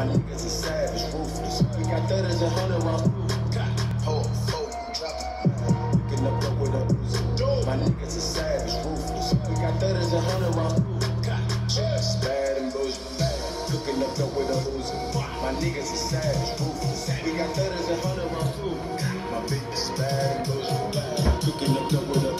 My niggas are savage, ruthless. We got thudders and hundred rounds. A. My niggas are savage, ruthless. We got thudders and hundred rounds. Bad and boujee. Cooking up dope with a Uzi. My niggas are savage, ruthless. We got thudders and hundred rounds too. My bitch is bad and boujee. Cooking up dope with a